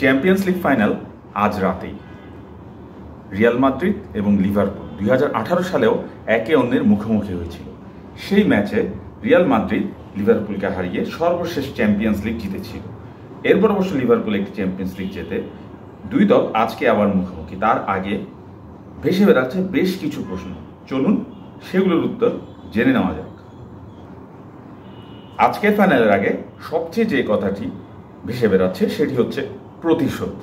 Champions league final আজ রাতেই। Real Madrid এবং লিভারপুল দুই হাজার আঠারো সালেও একে অন্যের মুখোমুখি হয়েছিল। সেই ম্যাচে রিয়াল মাদ্রিদ লিভারপুলকে হারিয়ে সর্বশেষ চ্যাম্পিয়ন্স লিগ জিতেছিল। এরপর অবশ্য লিভারপুল একটি চ্যাম্পিয়ন্স লিগ জেতে দুই দল আজকে আবার মুখোমুখি। তার আগে ভেসে বেড়াচ্ছে বেশ কিছু প্রশ্ন। চলুন সেগুলোর উত্তর জেনে নেওয়া যাক। আজকের ফাইনালের আগে সবচেয়ে যে কথাটি ভেসে বেড়াচ্ছে সেটি হচ্ছে প্রতিশোধ।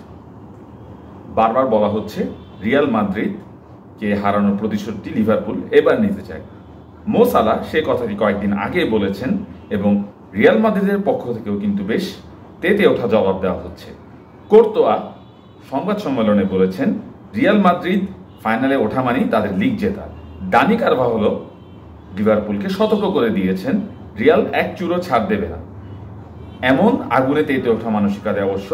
বারবার বলা হচ্ছে রিয়াল মাদ্রিদকে হারানোর প্রতিশোধটি লিভারপুল এবার নিতে চায়। মো সালা সে কথাটি কয়েকদিন আগে বলেছেন এবং রিয়াল মাদ্রিদের পক্ষ থেকেও কিন্তু বেশ তেতে ওঠা জবাব দেওয়া হচ্ছে। কোর্তোয়া সংবাদ সম্মেলনে বলেছেন, রিয়াল মাদ্রিদ ফাইনালে ওঠা মানেই তাদের লিগ জেতা। দানি কারভা হলো লিভারপুলকে সতর্ক করে দিয়েছেন, রিয়াল এক চুরো ছাড় দেবে না। এমন আগুনে তেতে ওঠা মানসিকতা অবশ্য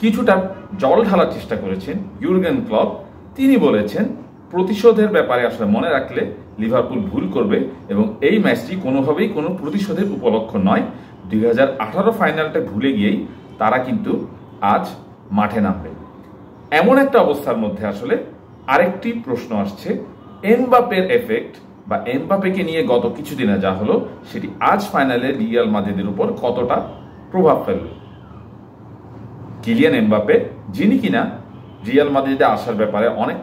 কিছুটা জল ঢালার চেষ্টা করেছেন ইউরগেন ক্লব। তিনি বলেছেন, প্রতিশোধের ব্যাপারে আসলে মনে রাখলে লিভারপুল ভুল করবে এবং এই ম্যাচটি কোনোভাবেই কোনো প্রতিশোধের উপলক্ষ নয়। দুই হাজার ফাইনালটা ভুলে গিয়েই তারা কিন্তু আজ মাঠে নামবে। এমন একটা অবস্থার মধ্যে আসলে আরেকটি প্রশ্ন আসছে এমবাপের এফেক্ট বা এমবাপেকে নিয়ে গত কিছুদিনে যা হলো, সেটি আজ ফাইনালে রিয়াল মাদ্রিদের উপর কতটা প্রভাব ফেলবে? কিলিয়ান এমবাপে যিনি কিনা রিয়াল মাদ্রিদে আসার ব্যাপারে অনেক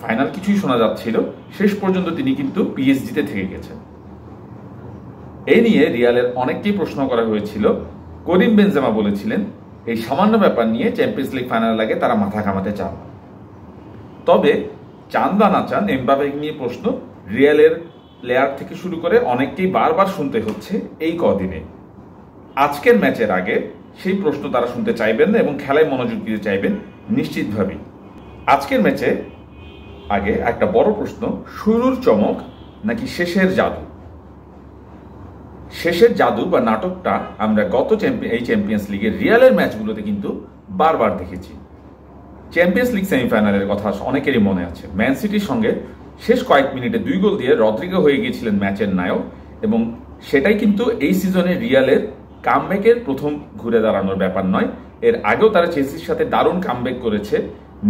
ফাইনাল কিছুই শোনা যাচ্ছিল, শেষ পর্যন্ত তিনি কিন্তু পিএসজিতে থেকে গেছেন। এই নিয়ে রিয়ালের অনেককেই প্রশ্ন করা হয়েছিল। করিম বেনজেমা বলেছিলেন, এই সামান্য ব্যাপার নিয়ে চ্যাম্পিয়ন্স লিগ ফাইনাল লাগে তারা মাথা ঘামাতে চান। তবে চান বা না চান এমবাপে নিয়ে প্রশ্ন রিয়ালের প্লেয়ার থেকে শুরু করে অনেককেই বারবার শুনতে হচ্ছে এই কদিনে। আজকের ম্যাচের আগে সেই প্রশ্ন তারা শুনতে চাইবেন না এবং খেলায় মনোযোগ দিতে চাইবেন নিশ্চিতভাবেই। আজকের ম্যাচে আগে একটা বড় প্রশ্ন, শুরুর চমক নাকি শেষের জাদু? শেষের জাদু বা নাটকটা আমরা গত এই চ্যাম্পিয়ন্স লিগের রিয়ালের ম্যাচগুলোতে কিন্তু বারবার দেখেছি। চ্যাম্পিয়ন্স লিগ সেমিফাইনালের কথা অনেকেরই মনে আছে। ম্যান সিটির সঙ্গে শেষ কয়েক মিনিটে দুই গোল দিয়ে রদ্রিগো হয়ে গিয়েছিলেন ম্যাচের নায়ক এবং সেটাই কিন্তু এই সিজনে রিয়ালের কামব্যাকের প্রথম ঘুরে দাঁড়ানোর ব্যাপার নয়। এর আগেও তারা চেলসির সাথে দারুণ কামব্যাক করেছে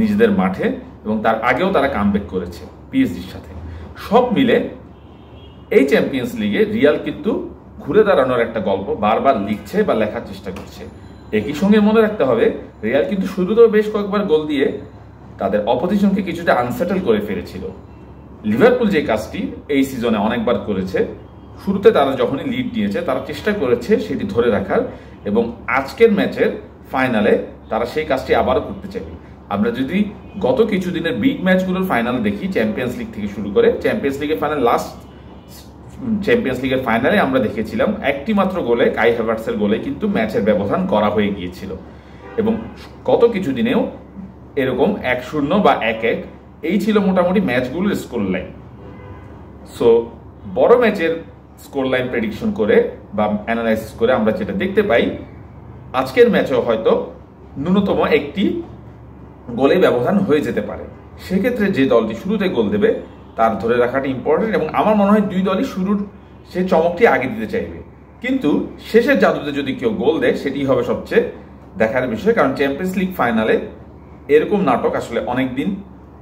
নিজেদের মাঠে এবং তার আগেও তারা কামব্যাক করেছে পিএসজির সাথে। সব মিলে এই চ্যাম্পিয়ন্স লিগে রিয়াল কিন্তু ঘুরে দাঁড়ানোর একটা গল্প বারবার লিখছে বা লেখার চেষ্টা করছে। একই সঙ্গে মনে রাখতে হবে, রিয়াল কিন্তু শুরুতেও বেশ কয়েকবার গোল দিয়ে তাদের অপোজিশনকে কিছুটা আনসেটেল করে ফেলেছিল। লিভারপুল যে কাজটি এই সিজনে অনেকবার করেছে শুরুতে তারা যখনই লিড নিয়েছে, তারা চেষ্টা করেছে সেটি ধরে রাখার এবং আজকের ম্যাচের ফাইনালে তারা সেই কাজটি আবারও করতে চাইবে। আমরা যদি গত কিছু কিছুদিনের বিগ ম্যাচগুলোর ফাইনাল দেখি চ্যাম্পিয়ন্স লিগ থেকে শুরু করে চ্যাম্পিয়ন্স লিগের ফাইনাল লাস্ট চ্যাম্পিয়ন্স লিগের ফাইনালে আমরা দেখেছিলাম, একটি মাত্র গোলে কাই হ্যাভার্টসের গোলে কিন্তু ম্যাচের ব্যবধান করা হয়ে গিয়েছিল। এবং গত কিছুদিনেও এরকম এক শূন্য বা এক এক, এই ছিল মোটামুটি ম্যাচগুলোর স্কোর লাইন সো বড় ম্যাচের স্কোর লাইন প্রেডিকশন করে বা অ্যানালাইসিস করে আমরা যেটা দেখতে পাই, আজকের ম্যাচেও হয়তো ন্যূনতম একটি গোলে ব্যবধান হয়ে যেতে পারে। সেক্ষেত্রে যে দলটি শুরুতে গোল দেবে, তার ধরে রাখাটা ইম্পর্টেন্ট এবং আমার মনে হয় দুই দলই শুরুর সে চমকটি আগে দিতে চাইবে। কিন্তু শেষের জাদুতে যদি কেউ গোল দেয় সেটি হবে সবচেয়ে দেখার বিষয়। কারণ চ্যাম্পিয়ন্স লিগ ফাইনালে এরকম নাটক আসলে অনেক দিন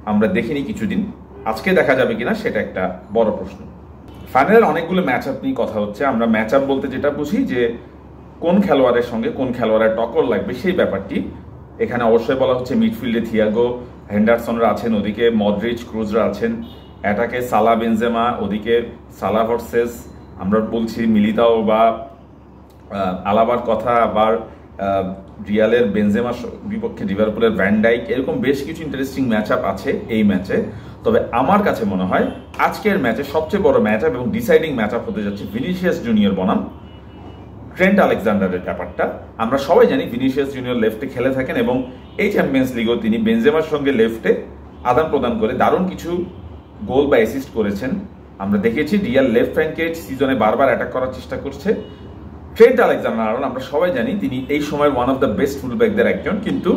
আমরা দেখিনি, কিছুদিন। আজকে দেখা যাবে কিনা, সেটা একটা বড় প্রশ্ন। ফাইনালের অনেকগুলো ম্যাচ আপ নিয়ে কথা হচ্ছে। আমরা ম্যাচ আপ বলতে যেটা বুঝি যে কোন খেলোয়াড়ের সঙ্গে কোন খেলোয়াড়ের টকর লাগবে সেই ব্যাপারটি। এখানে অবশ্যই বলা হচ্ছে মিডফিল্ডে থিয়াগো হেন্ডারসনরা আছেন ওদিকে মডরিচ ক্রুজরা আছেন। অ্যাটাকে সালা বেনজেমা ওদিকে সালা ভার্সেস আমরা বলছি মিলিতাও বা আলাবার কথা আবার রিয়ালের বেনজেমার বিপক্ষে লিভারপুলের ভ্যান্ডাইক এরকম বেশ কিছু ইন্টারেস্টিং ম্যাচ আপ আছে এই ম্যাচে তবে আমার কাছে মনে হয় আজকের ম্যাচে সবচেয়ে বড় ম্যাচ আপ এবং ডিসাইডিং ম্যাচ আপ হতে যাচ্ছে ভিনিসিয়াস জুনিয়র বনাম। ট্রেন্ট আলেকজান্ডারের ব্যাপারটা। আমরা সবাই জানি ভিনিসিয়াস জুনিয়র লেফটে খেলে থাকেন এবং এই চ্যাম্পিয়ন্স লিগেও তিনি বেনজেমার সঙ্গে লেফটে আদান প্রদান করে দারুণ কিছু গোল বা অ্যাসিস্ট করেছেন। আমরা দেখেছি রিয়াল লেফট ফ্যাঙ্কে সিজনে বারবার অ্যাটাক করার চেষ্টা করছে। ট্রেন্ট আলেকজান্ডার আরন আমরা সবাই জানি, তিনি এই সময় ওয়ান অফ দ্য বেস্ট ফুলব্যাকদের একজন, কিন্তু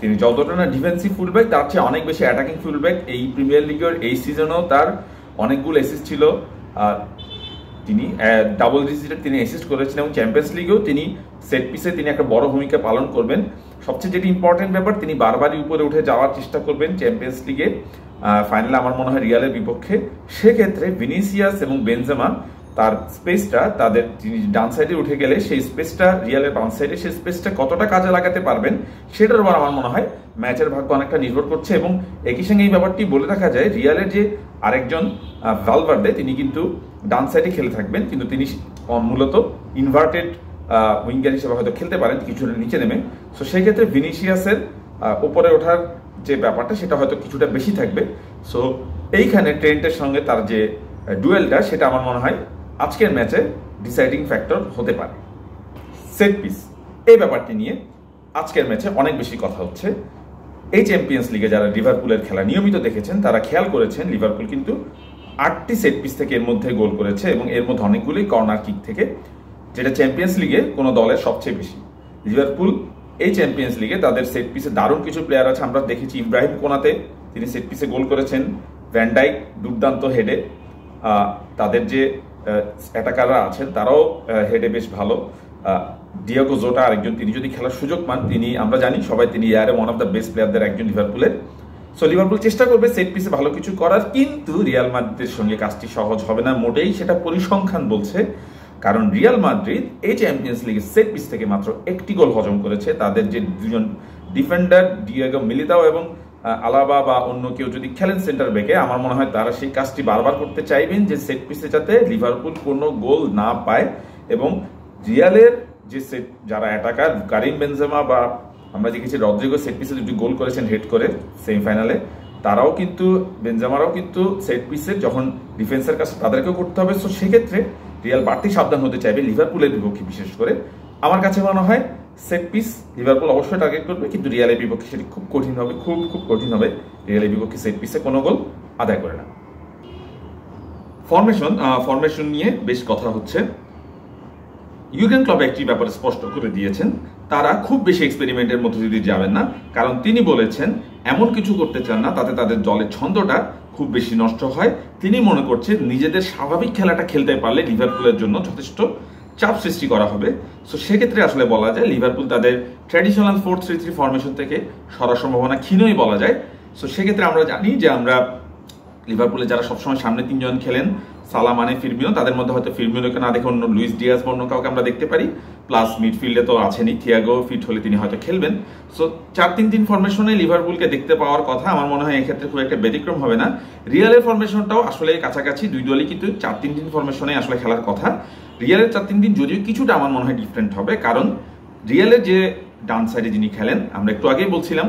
তিনি যতটা না ডিফেন্সিভ ফুলব্যাক তার চেয়ে অনেক বেশি অ্যাটাকিং ফুলব্যাক এই প্রিমিয়ার লিগের এই সিজনেও তার অনেকগুলো অ্যাসিস্ট ছিল। আর তিনি ডাবল ডিজিটের তিনি অ্যাসিস্ট করেছেন এবং চ্যাম্পিয়ন্স লিগেও তিনি সেট পিসে তিনি একটা বড় ভূমিকা পালন করবেন। সবচেয়ে যেটি ইম্পর্টেন্ট ব্যাপার, তিনি বারবারই উপরে উঠে যাওয়ার চেষ্টা করবেন চ্যাম্পিয়ন্স লিগে ফাইনালে আমার মনে হয় রিয়ালের বিপক্ষে। সেক্ষেত্রে ভিনিসিয়াস এবং বেনজেমা তার স্পেসটা তাদের ডান সাইডে উঠে গেলে সেই স্পেসটা রিয়ালের বাম সাইডে সেই স্পেসটা কতটা কাজে লাগাতে পারবেন, সেটার উপর আমার মনে হয় ম্যাচের ভাগ্য অনেকটা নির্ভর করছে এবং একই সঙ্গে এই ব্যাপারটি বলে রাখা যায় রিয়ালের যে আরেকজন ভালভার্ডে তিনি কিন্তু ডান সাইডে খেলে থাকবেন, কিন্তু তিনি মূলত ইনভার্টেড উইঙ্গার হিসেবে হয়তো খেলতে পারেন কিছুটা নিচে নেমে। সো সেই ক্ষেত্রে ভিনিসিয়াসের উপরে ওঠার যে ব্যাপারটা, সেটা হয়তো কিছুটা বেশি থাকবে। সো এইখানে ট্রেন্টের সঙ্গে তার যে ডুয়েলটা সেটা আমার মনে হয় আজকের ম্যাচে ডিসাইডিং ফ্যাক্টর হতে পারে। সেট পিস এই ব্যাপারটি নিয়ে আজকের ম্যাচে অনেক বেশি কথা হচ্ছে। এই চ্যাম্পিয়ন্স লিগে যারা লিভারপুলের খেলা নিয়মিত দেখেছেন, তারা খেয়াল করেছেন লিভারপুল কিন্তু আটটি সেট পিস থেকে এর মধ্যে গোল করেছে এবং এর মধ্যে অনেকগুলি কর্নার কিক থেকে, যেটা চ্যাম্পিয়ন্স লিগে কোনো দলের সবচেয়ে বেশি। লিভারপুল এই চ্যাম্পিয়ন্স লিগে তাদের সেট পিসে দারুণ কিছু প্লেয়ার আছে। আমরা দেখেছি ইব্রাহিম কোনাতে তিনি সেট পিসে গোল করেছেন। ভ্যান্ডাইক দুর্দান্ত হেডে তাদের যে অ্যাটাকাররা আছেন, তারাও হেডে বেশ ভালো। ডিয়াগো জোটা আরেকজন, তিনি যদি খেলার সুযোগ পান, তিনি, আমরা জানি, সবাই তিনি ইয়ারে ওয়ান অফ দ্য বেস্ট প্লেয়ারদের একজন লিভারপুলের সো লিভারপুল চেষ্টা করবে সেট পিসে ভালো কিছু করার, কিন্তু রিয়াল মাদ্রিদের সঙ্গে কাজটি সহজ হবে না। মোটেই সেটা পরিসংখ্যান বলছে, কারণ রিয়াল মাদ্রিদ এই চ্যাম্পিয়ন্স লিগের সেট পিস থেকে মাত্র একটি গোল হজম করেছে। তাদের যে দুজন ডিফেন্ডার ডিয়াগো মিলিতাও এবং আলাবা বা অন্য কেউ যদি খেলেন সেন্টার ব্যাকে আমার মনে হয় তারা সেই কাজটি বারবার করতে চাইবেন যে সেট পিসে যাতে লিভারপুল কোনো গোল না পায় এবং রিয়ালের যে সেট যারা অ্যাটাকার কারিম বেনজেমা বা আমরা দেখেছি রদ্রিগো সেট পিসে দুটি গোল করেছেন হেড করে সেমিফাইনালে তারাও কিন্তু বেনজামারাও কিন্তু সেট পিসে যখন ডিফেন্সের কাছে তাদেরকেও করতে হবে সো সেক্ষেত্রে রিয়াল বাড়তি সাবধান হতে চাইবে লিভারপুলের বিপক্ষে বিশেষ করে। আমার কাছে মনে হয় সেট পিস লিভারপুল অবশ্যই টার্গেট করবে, কিন্তু রিয়ালের বিপক্ষে সেটি খুব কঠিন হবে, খুব খুব কঠিন হবে। রিয়ালের বিপক্ষে সেট পিসে কোনো গোল আদায় করে না। ফরমেশন ফরমেশন নিয়ে বেশ কথা হচ্ছে। ইউগেন ক্লাব একটি ব্যাপারে স্পষ্ট করে দিয়েছেন, তারা খুব বেশি এক্সপেরিমেন্টের মধ্যে যদি যাবেন না, কারণ তিনি বলেছেন, এমন কিছু করতে চান না, তাতে তাদের দলের ছন্দটা খুব বেশি নষ্ট হয়। তিনি মনে করছেন, নিজেদের স্বাভাবিক খেলাটা খেলতে পারলে লিভারপুলের জন্য যথেষ্ট চাপ সৃষ্টি করা হবে। সো সেক্ষেত্রে আসলে বলা যায় লিভারপুল তাদের traditional four three three formation থেকে সরার সম্ভাবনা ক্ষীণই বলা যায়। সো সেক্ষেত্রে আমরা জানি যে আমরা লিভারপুলে যারা সবসময় সামনে তিনজন খেলেন সালা মানে তাদের মধ্যে হয়তো ফিরমিওকে না দেখে অন্য লুইস ডিয়াস বা অন্য কাউকে আমরা দেখতে পারি। প্লাস মিডফিল্ডে তো আছেনই। থিয়াগো ফিট হলে তিনি হয়তো খেলবেন। সো চার তিন তিন ফরমেশনে লিভারপুলকে দেখতে পাওয়ার কথা আমার মনে হয় এক্ষেত্রে খুব একটা ব্যতিক্রম হবে না। রিয়ালের ফরমেশনটাও আসলে কাছাকাছি, দুই দলই কিন্তু চার তিন তিন ফরমেশনে আসলে খেলার কথা। রিয়ালের চার তিন দিন যদিও কিছুটা আমার মনে হয় ডিফারেন্ট হবে, কারণ রিয়ালের যে ডান সাইডে যিনি খেলেন, আমরা একটু আগেই বলছিলাম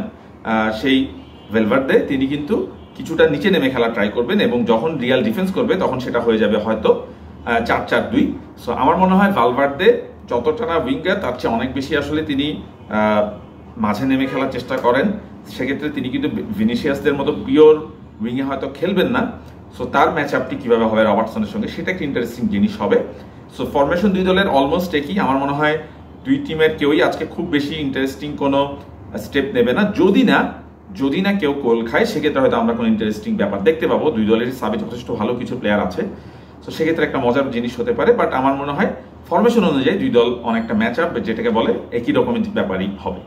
সেই ভেলভার্ডে তিনি কিন্তু কিছুটা নিচে নেমে খেলা ট্রাই করবেন এবং যখন রিয়াল ডিফেন্স করবে, তখন সেটা হয়ে যাবে হয়তো চার চার দুই। সো আমার মনে হয় ভালভার্ডে যতটা না উইঙ্গার, তার চেয়ে অনেক বেশি আসলে তিনি মাঝে নেমে খেলার চেষ্টা করেন। সেক্ষেত্রে তিনি কিন্তু ভিনিসিয়াসদের মতো পিওর উইংয়ে হয়তো খেলবেন না। সো তার ম্যাচ আপটি কীভাবে হবে রবার্টসনের সঙ্গে, সেটা একটা ইন্টারেস্টিং জিনিস হবে। সো ফরমেশন দুই দলের অলমোস্ট একই। আমার মনে হয় দুই টিমের কেউই আজকে খুব বেশি ইন্টারেস্টিং কোনো স্টেপ নেবে না। যদি না যদি না কেউ কোল খায়, সেক্ষেত্রে হয়তো আমরা কোনো ইন্টারেস্টিং ব্যাপার দেখতে পাবো। দুই দলের সাবে যথেষ্ট ভালো কিছু প্লেয়ার আছে। তো সেক্ষেত্রে একটা মজার জিনিস হতে পারে বাট আমার মনে হয় ফরমেশন অনুযায়ী দুই দল অনেকটা ম্যাচ আপ যেটাকে বলে একই রকমের ব্যাপারই হবে।